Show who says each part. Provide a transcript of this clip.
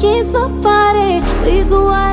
Speaker 1: kids were party. We go out.